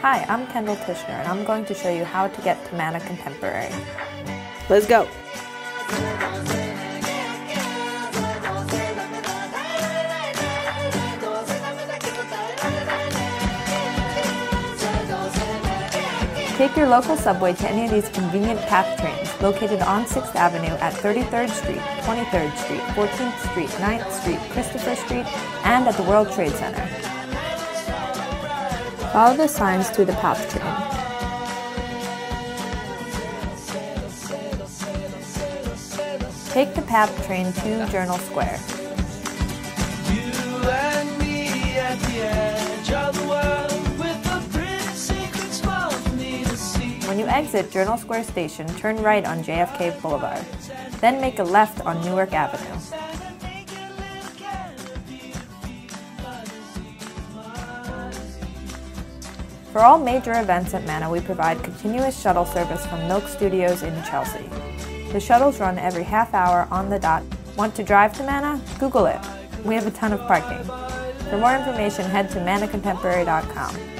Hi, I'm Kendall Tishner and I'm going to show you how to get to Mana Contemporary. Let's go. Take your local subway to any of these convenient PATH trains located on 6th Avenue at 33rd Street, 23rd Street, 14th Street, 9th Street, Christopher Street, and at the World Trade Center. Follow the signs to the PATH train. Take the PATH train to Journal Square. When you exit Journal Square Station, turn right on JFK Boulevard. Then make a left on Newark Avenue. For all major events at Mana, we provide continuous shuttle service from Milk Studios in Chelsea. The shuttles run every half hour on the dot. Want to drive to Mana? Google it. We have a ton of parking. For more information, head to manacontemporary.com.